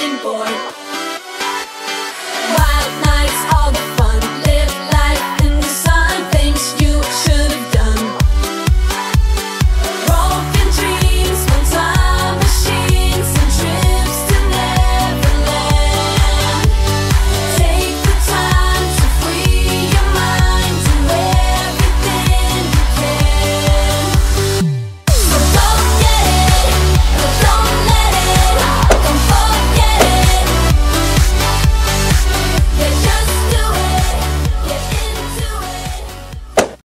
getting.